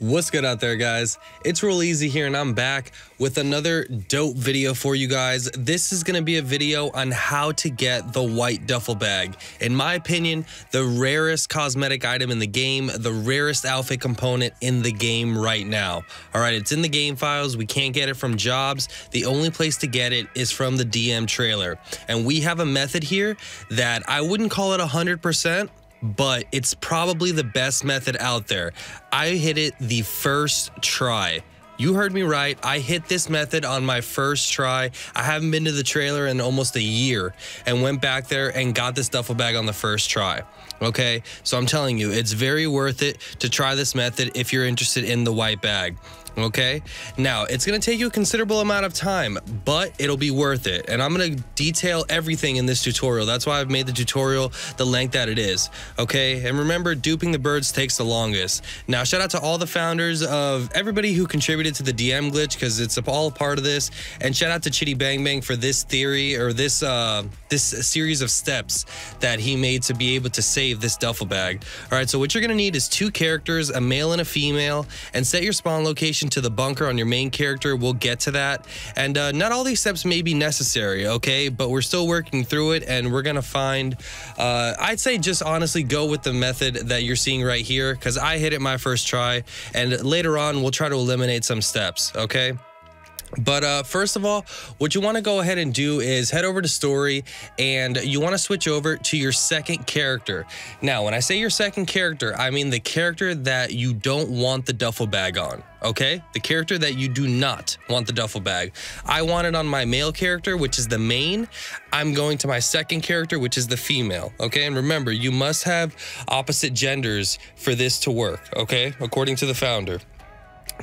What's good out there, guys? It's Rolleezy here, and I'm back with another dope video for you guys. This is gonna be a video on how to get the white duffel bag. In my opinion, the rarest cosmetic item in the game, the rarest outfit component in the game right now. All right, it's in the game files. We can't get it from jobs. The only place to get it is from the DM trailer. And we have a method here that I wouldn't call it 100%, but it's probably the best method out there. I hit it the first try. You heard me right. I hit this method on my first try. I haven't been to the trailer in almost a year and went back there and got this duffel bag on the first try. Okay, so I'm telling you, it's very worth it to try this method if you're interested in the white bag okay? Now, it's gonna take you a considerable amount of time, but it'll be worth it. And I'm gonna detail everything in this tutorial. That's why I've made the tutorial the length that it is, okay? And remember, duping the birds takes the longest. Now, shout out to all the founders of everybody who contributed to the DM glitch, because it's all part of this. And shout out to Chitty Bang Bang for this theory, or this, uh, this series of steps that he made to be able to save this duffel bag. All right, so what you're gonna need is two characters, a male and a female, and set your spawn location to the bunker on your main character. We'll get to that. And uh, not all these steps may be necessary, okay? But we're still working through it and we're gonna find, uh, I'd say just honestly go with the method that you're seeing right here because I hit it my first try and later on we'll try to eliminate some steps, okay? But uh, first of all, what you want to go ahead and do is head over to story and you want to switch over to your second character. Now, when I say your second character, I mean the character that you don't want the duffel bag on. Okay, the character that you do not want the duffel bag. I want it on my male character, which is the main. I'm going to my second character, which is the female. Okay, and remember, you must have opposite genders for this to work. Okay, according to the founder.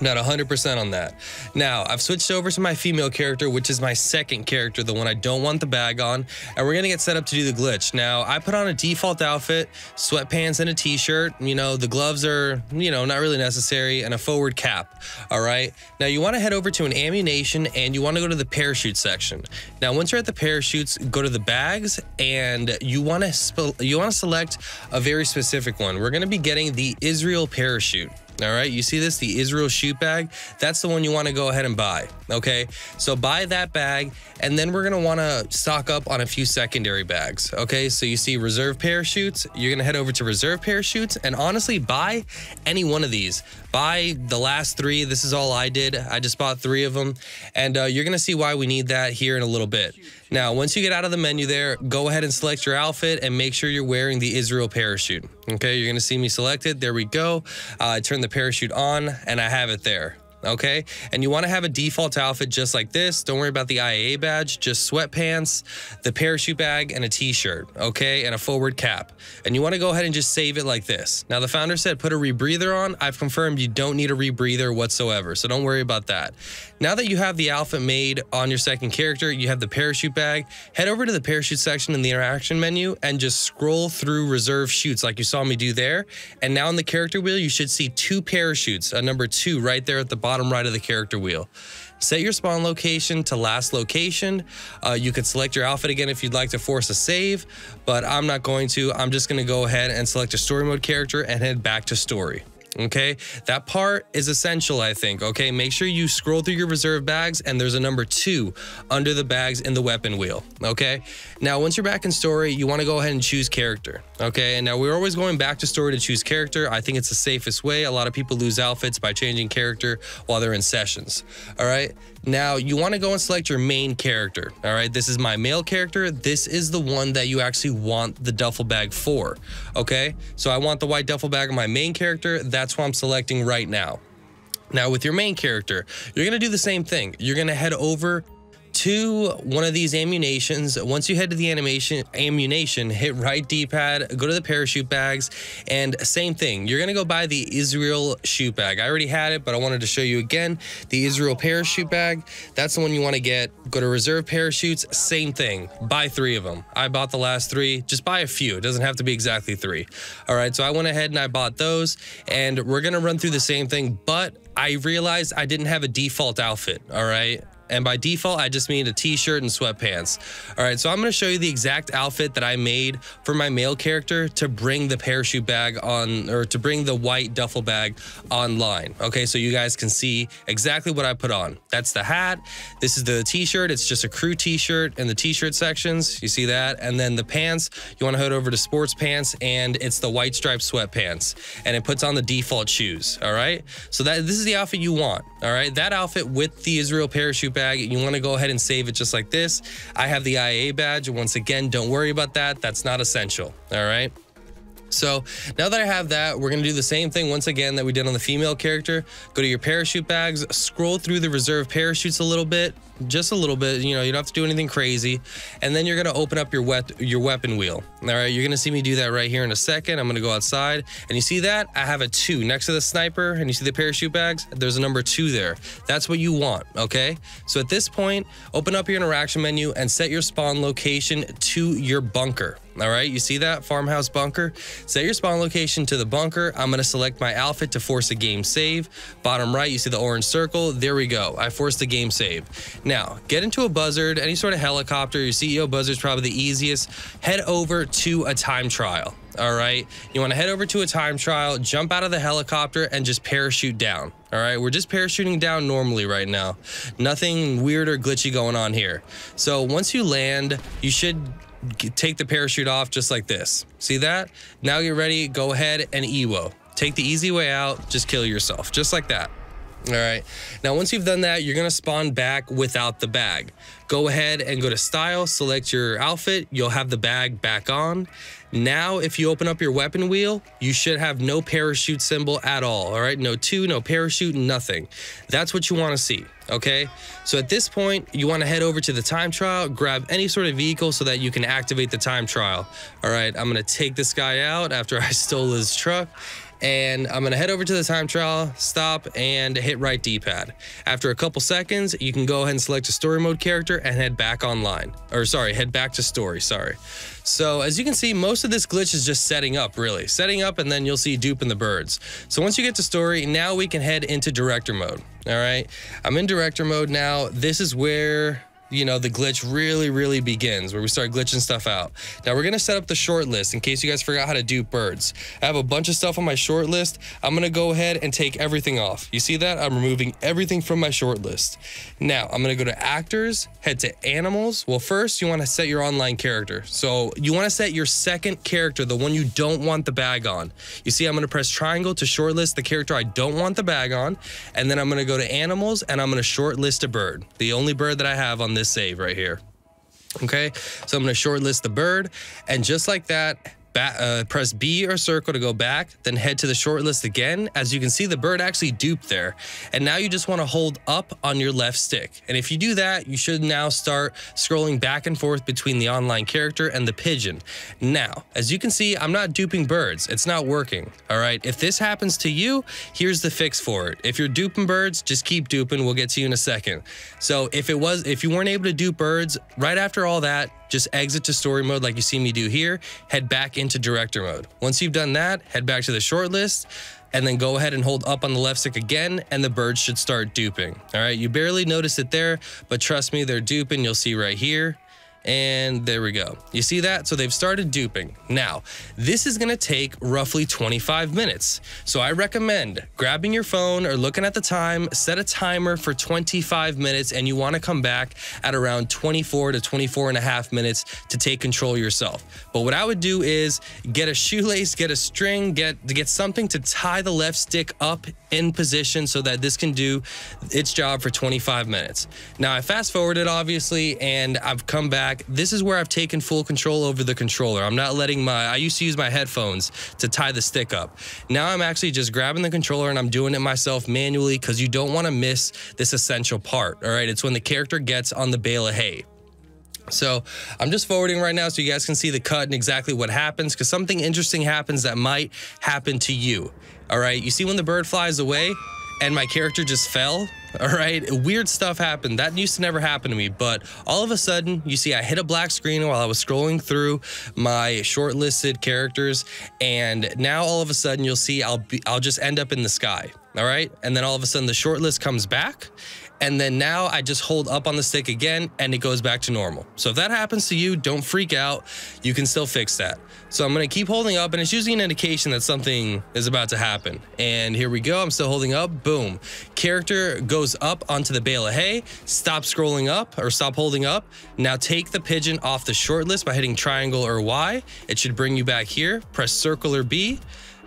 Not 100% on that. Now, I've switched over to my female character, which is my second character, the one I don't want the bag on, and we're gonna get set up to do the glitch. Now, I put on a default outfit, sweatpants and a t-shirt. You know, the gloves are, you know, not really necessary, and a forward cap, all right? Now, you wanna head over to an ammunition, and you wanna go to the parachute section. Now, once you're at the parachutes, go to the bags, and you wanna, you wanna select a very specific one. We're gonna be getting the Israel parachute. All right, you see this, the Israel shoot bag? That's the one you want to go ahead and buy. Okay, so buy that bag, and then we're gonna want to stock up on a few secondary bags. Okay, so you see reserve parachutes, you're gonna head over to reserve parachutes, and honestly, buy any one of these. Buy the last three. This is all I did. I just bought three of them, and uh, you're gonna see why we need that here in a little bit. Now, once you get out of the menu there, go ahead and select your outfit and make sure you're wearing the Israel parachute. Okay, you're gonna see me selected. There we go. Uh, I turn the parachute on and I have it there okay? And you wanna have a default outfit just like this. Don't worry about the IAA badge, just sweatpants, the parachute bag, and a t-shirt, okay? And a forward cap. And you wanna go ahead and just save it like this. Now the founder said put a rebreather on. I've confirmed you don't need a rebreather whatsoever, so don't worry about that. Now that you have the outfit made on your second character, you have the parachute bag, head over to the parachute section in the interaction menu and just scroll through reserve shoots like you saw me do there. And now in the character wheel, you should see two parachutes, a number two right there at the bottom right of the character wheel. Set your spawn location to last location. Uh, you could select your outfit again if you'd like to force a save, but I'm not going to. I'm just going to go ahead and select a story mode character and head back to story. Okay, that part is essential, I think. Okay, make sure you scroll through your reserve bags and there's a number two under the bags in the weapon wheel. Okay, now once you're back in story, you want to go ahead and choose character. Okay, and now we're always going back to story to choose character. I think it's the safest way. A lot of people lose outfits by changing character while they're in sessions. All right, now you want to go and select your main character. All right, this is my male character. This is the one that you actually want the duffel bag for. Okay, so I want the white duffel bag on my main character. That's what I'm selecting right now. Now with your main character, you're gonna do the same thing. You're gonna head over to one of these ammunitions. Once you head to the animation ammunition, hit right D-pad, go to the parachute bags, and same thing. You're gonna go buy the Israel shoot bag. I already had it, but I wanted to show you again. The Israel parachute bag, that's the one you wanna get. Go to reserve parachutes, same thing. Buy three of them. I bought the last three. Just buy a few. It doesn't have to be exactly three. All right, so I went ahead and I bought those, and we're gonna run through the same thing, but I realized I didn't have a default outfit, all right? And by default, I just mean a t-shirt and sweatpants. All right, so I'm gonna show you the exact outfit that I made for my male character to bring the parachute bag on, or to bring the white duffel bag online. Okay, so you guys can see exactly what I put on. That's the hat. This is the t-shirt. It's just a crew t-shirt in the t-shirt sections. You see that? And then the pants, you wanna head over to sports pants and it's the white striped sweatpants. And it puts on the default shoes, all right? So that this is the outfit you want, all right? That outfit with the Israel parachute bag, you wanna go ahead and save it just like this. I have the IA badge. Once again, don't worry about that. That's not essential, all right? So now that I have that, we're gonna do the same thing once again that we did on the female character. Go to your parachute bags, scroll through the reserve parachutes a little bit, just a little bit, you know, you don't have to do anything crazy. And then you're gonna open up your wet your weapon wheel. All right, you're gonna see me do that right here in a second. I'm gonna go outside and you see that? I have a two next to the sniper and you see the parachute bags, there's a number two there. That's what you want, okay? So at this point, open up your interaction menu and set your spawn location to your bunker. All right, you see that farmhouse bunker? Set your spawn location to the bunker. I'm gonna select my outfit to force a game save. Bottom right, you see the orange circle. There we go. I forced the game save. Now, get into a buzzard, any sort of helicopter. Your CEO buzzard is probably the easiest. Head over to a time trial. All right, you want to head over to a time trial, jump out of the helicopter, and just parachute down. All right, we're just parachuting down normally right now. Nothing weird or glitchy going on here. So once you land, you should take the parachute off just like this. See that? Now you're ready, go ahead and EWO. Take the easy way out, just kill yourself, just like that. All right. Now, once you've done that, you're going to spawn back without the bag. Go ahead and go to style, select your outfit. You'll have the bag back on. Now, if you open up your weapon wheel, you should have no parachute symbol at all. All right. No two, no parachute, nothing. That's what you want to see. Okay. So at this point, you want to head over to the time trial, grab any sort of vehicle so that you can activate the time trial. All right. I'm going to take this guy out after I stole his truck and I'm gonna head over to the time trial, stop, and hit right D-pad. After a couple seconds, you can go ahead and select a story mode character and head back online. Or sorry, head back to story, sorry. So as you can see, most of this glitch is just setting up, really. Setting up, and then you'll see duping the birds. So once you get to story, now we can head into director mode, all right? I'm in director mode now. This is where you know, the glitch really, really begins where we start glitching stuff out. Now we're gonna set up the short list in case you guys forgot how to dupe birds. I have a bunch of stuff on my short list. I'm gonna go ahead and take everything off. You see that? I'm removing everything from my short list. Now I'm gonna go to actors, head to animals. Well, first you wanna set your online character. So you wanna set your second character, the one you don't want the bag on. You see, I'm gonna press triangle to shortlist the character I don't want the bag on. And then I'm gonna go to animals and I'm gonna shortlist a bird. The only bird that I have on this save right here. Okay, so I'm gonna shortlist the bird, and just like that, uh, press B or circle to go back, then head to the shortlist again. As you can see, the bird actually duped there. And now you just want to hold up on your left stick. And if you do that, you should now start scrolling back and forth between the online character and the pigeon. Now, as you can see, I'm not duping birds. It's not working. All right. If this happens to you, here's the fix for it. If you're duping birds, just keep duping. We'll get to you in a second. So if it was, if you weren't able to dupe birds, right after all that, just exit to story mode like you see me do here, head back into director mode. Once you've done that, head back to the short list and then go ahead and hold up on the left stick again and the birds should start duping. All right, you barely notice it there, but trust me, they're duping. You'll see right here. And there we go. You see that? So they've started duping. Now, this is gonna take roughly 25 minutes. So I recommend grabbing your phone or looking at the time, set a timer for 25 minutes, and you wanna come back at around 24 to 24 and a half minutes to take control yourself. But what I would do is get a shoelace, get a string, get, get something to tie the left stick up in position so that this can do its job for 25 minutes. Now I fast forwarded obviously, and I've come back back. This is where I've taken full control over the controller. I'm not letting my, I used to use my headphones to tie the stick up. Now I'm actually just grabbing the controller and I'm doing it myself manually because you don't want to miss this essential part. All right. It's when the character gets on the bale of hay. So I'm just forwarding right now so you guys can see the cut and exactly what happens because something interesting happens that might happen to you. All right. You see when the bird flies away and my character just fell? All right, weird stuff happened. That used to never happen to me, but all of a sudden, you see, I hit a black screen while I was scrolling through my shortlisted characters, and now all of a sudden, you'll see I'll be, I'll just end up in the sky. All right, and then all of a sudden, the shortlist comes back, And then now I just hold up on the stick again and it goes back to normal. So if that happens to you, don't freak out. You can still fix that. So I'm gonna keep holding up and it's usually an indication that something is about to happen. And here we go, I'm still holding up, boom. Character goes up onto the bale of hay, stop scrolling up or stop holding up. Now take the pigeon off the short list by hitting triangle or Y. It should bring you back here, press circle or B,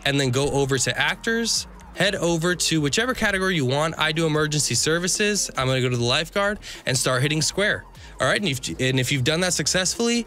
and then go over to actors, head over to whichever category you want. I do emergency services. I'm gonna go to the lifeguard and start hitting square. All right, and if, and if you've done that successfully,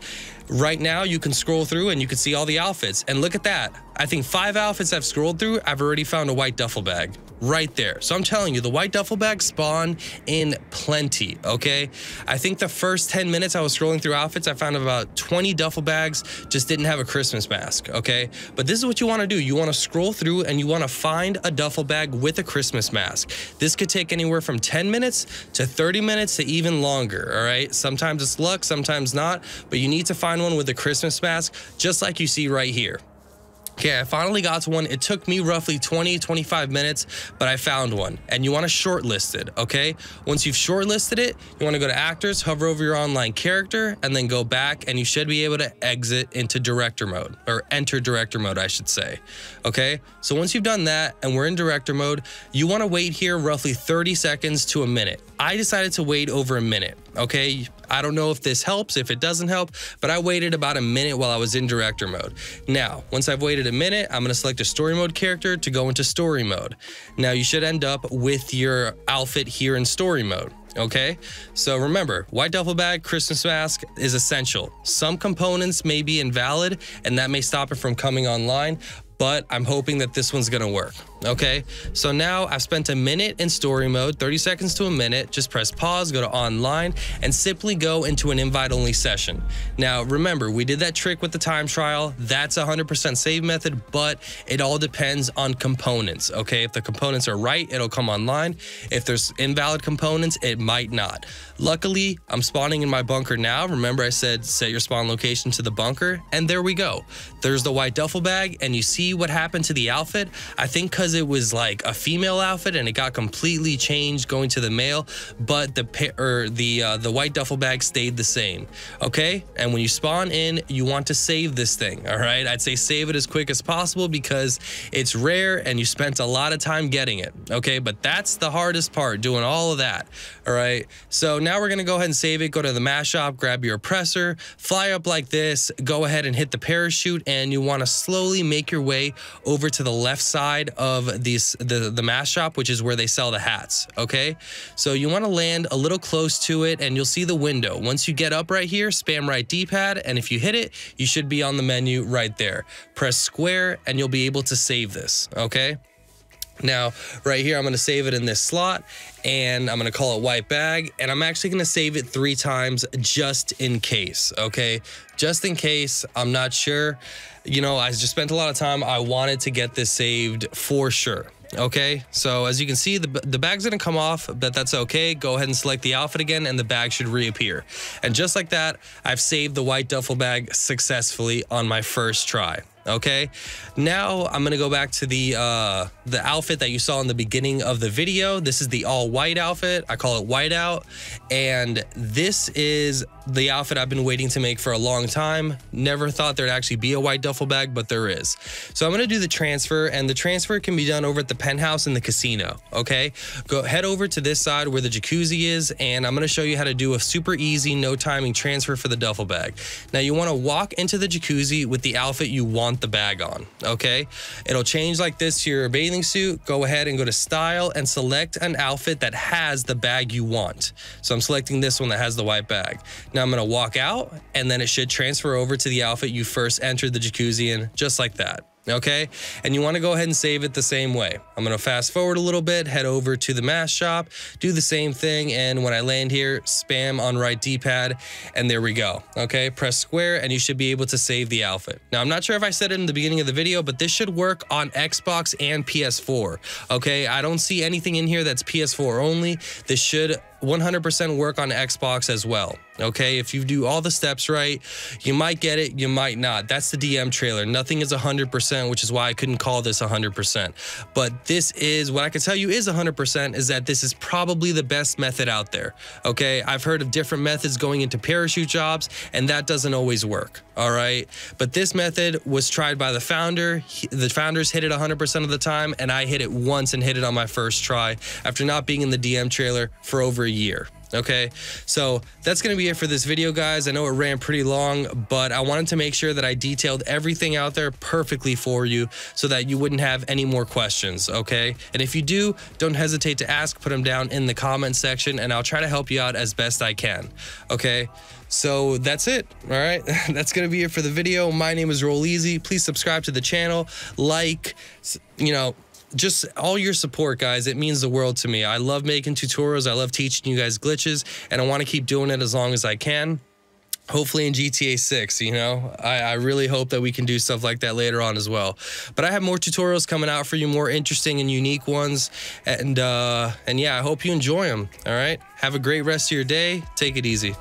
right now you can scroll through and you can see all the outfits. And look at that. I think five outfits I've scrolled through, I've already found a white duffel bag right there. So I'm telling you, the white duffel bags spawn in plenty, okay? I think the first 10 minutes I was scrolling through outfits, I found about 20 duffel bags, just didn't have a Christmas mask, okay? But this is what you wanna do. You wanna scroll through and you wanna find a duffel bag with a Christmas mask. This could take anywhere from 10 minutes to 30 minutes to even longer, all right? Sometimes it's luck, sometimes not, but you need to find one with a Christmas mask, just like you see right here. Okay, I finally got to one. It took me roughly 20, 25 minutes, but I found one. And you want to shortlist it, okay? Once you've shortlisted it, you want to go to actors, hover over your online character, and then go back, and you should be able to exit into director mode, or enter director mode, I should say. Okay, so once you've done that, and we're in director mode, you want to wait here roughly 30 seconds to a minute. I decided to wait over a minute, okay? I don't know if this helps, if it doesn't help, but I waited about a minute while I was in director mode. Now, once I've waited a minute, I'm gonna select a story mode character to go into story mode. Now, you should end up with your outfit here in story mode. Okay, so remember, white duffel bag, Christmas mask is essential. Some components may be invalid and that may stop it from coming online, but I'm hoping that this one's gonna work. Okay, so now I've spent a minute in story mode, 30 seconds to a minute. Just press pause, go to online, and simply go into an invite only session. Now, remember, we did that trick with the time trial. That's a 100% save method, but it all depends on components. Okay, if the components are right, it'll come online. If there's invalid components, it might not. Luckily, I'm spawning in my bunker now. Remember, I said set your spawn location to the bunker, and there we go. There's the white duffel bag, and you see what happened to the outfit. I think because because it was like a female outfit and it got completely changed going to the male, but the or the uh, the white duffel bag stayed the same. Okay, and when you spawn in, you want to save this thing. All right, I'd say save it as quick as possible because it's rare and you spent a lot of time getting it. Okay, but that's the hardest part, doing all of that. All right, so now we're gonna go ahead and save it. Go to the mask shop, grab your oppressor, fly up like this, go ahead and hit the parachute, and you want to slowly make your way over to the left side of of these the the shop, which is where they sell the hats. Okay, so you want to land a little close to it, and you'll see the window. Once you get up right here, spam right D-pad, and if you hit it, you should be on the menu right there. Press square, and you'll be able to save this. Okay. Now, right here, I'm going to save it in this slot and I'm going to call it white bag. And I'm actually going to save it three times just in case. Okay. Just in case. I'm not sure. You know, I just spent a lot of time. I wanted to get this saved for sure. Okay, so as you can see, the, the bag's gonna come off, but that's okay. Go ahead and select the outfit again and the bag should reappear. And just like that, I've saved the white duffel bag successfully on my first try okay? Now i'm gonna go back to the uh the outfit that you saw in the beginning of the video. This is the all white outfit. I call it white out. And this is the outfit i've been waiting to make for a long time. Never thought there'd actually be a white duffel bag but there is. So i'm gonna do the transfer and the transfer can be done over at the penthouse in the casino okay? Go head over to this side where the jacuzzi is and i'm gonna show you how to do a super easy no timing transfer for the duffel bag. Now you want to walk into the jacuzzi with the outfit you want want the bag on, okay? It'll change like this to your bathing suit. Go ahead and go to style and select an outfit that has the bag you want. So I'm selecting this one that has the white bag. Now I'm gonna walk out and then it should transfer over to the outfit you first entered the jacuzzi in, just like that okay? And you want to go ahead and save it the same way. I'm going to fast forward a little bit, head over to the mask shop, do the same thing, and when I land here, spam on right D-pad, and there we go, okay? Press square, and you should be able to save the outfit. Now, I'm not sure if I said it in the beginning of the video, but this should work on Xbox and PS4, okay? I don't see anything in here that's PS4 only. This should 100% work on Xbox as well. Okay, if you do all the steps right, you might get it, you might not. That's the DM trailer. Nothing is 100%, which is why I couldn't call this 100%. But this is what I can tell you is 100% is that this is probably the best method out there. Okay, I've heard of different methods going into parachute jobs, and that doesn't always work. All right, but this method was tried by the founder. the founders hit it 100% of the time, and I hit it once and hit it on my first try after not being in the DM trailer for over a year. Okay, so that's gonna be it for this video, guys. I know it ran pretty long, but I wanted to make sure that I detailed everything out there perfectly for you so that you wouldn't have any more questions, okay? And if you do, don't hesitate to ask, put them down in the comment section, and I'll try to help you out as best I can, okay? So that's it. All right. That's going to be it for the video. My name is Rolleezy. Please subscribe to the channel, like, you know, just all your support, guys. It means the world to me. I love making tutorials. I love teaching you guys glitches, and I want to keep doing it as long as I can. Hopefully in GTA 6, you know, I, I, really hope that we can do stuff like that later on as well. But I have more tutorials coming out for you, more interesting and unique ones. And, uh, and yeah, I hope you enjoy them. All right. Have a great rest of your day. Take it easy.